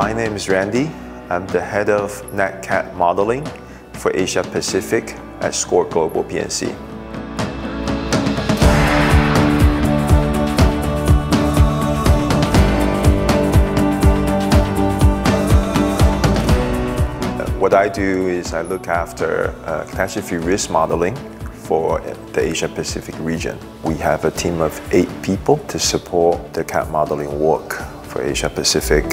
My name is Randy. I'm the head of NatCat modeling for Asia Pacific at SCOR Global P&C. What I do is I look after uh, catastrophe risk modeling for the Asia Pacific region. We have a team of eight people to support the CAT modeling work for Asia Pacific.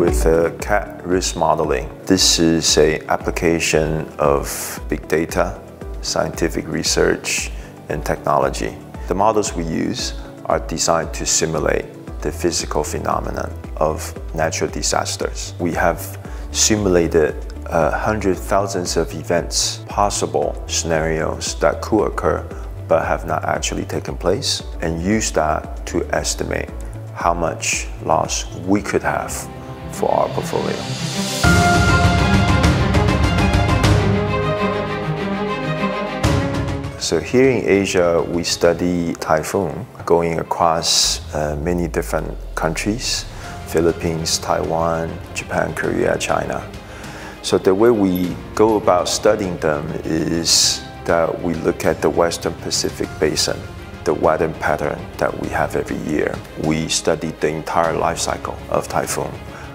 With CAT risk modeling, this is a application of big data, scientific research, and technology. The models we use are designed to simulate the physical phenomenon of natural disasters. We have simulated uh, hundred thousands of events, possible scenarios that could occur but have not actually taken place, and use that to estimate how much loss we could have for our portfolio. So here in Asia, we study typhoon going across uh, many different countries, Philippines, Taiwan, Japan, Korea, China. So the way we go about studying them is that we look at the Western Pacific Basin, the weather pattern that we have every year. We study the entire life cycle of typhoon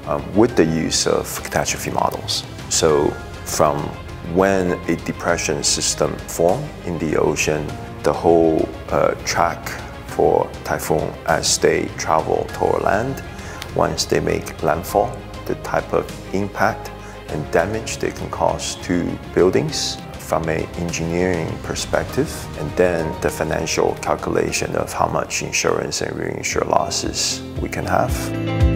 um, with the use of catastrophe models. So from when a depression system forms in the ocean, the whole uh, track for typhoon as they travel toward land, once they make landfall, the type of impact and damage they can cause to buildings from an engineering perspective, and then the financial calculation of how much insurance and reinsurance losses we can have.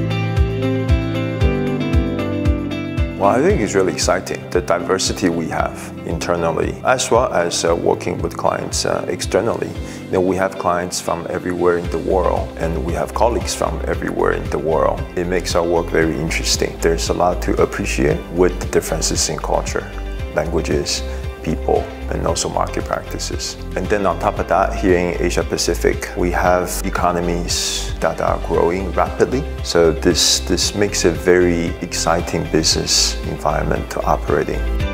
Well, I think it's really exciting, the diversity we have internally, as well as uh, working with clients uh, externally. You know, we have clients from everywhere in the world, and we have colleagues from everywhere in the world. It makes our work very interesting. There's a lot to appreciate with the differences in culture, languages, people and also market practices. And then on top of that, here in Asia Pacific, we have economies that are growing rapidly. So this, this makes a very exciting business environment to operate in.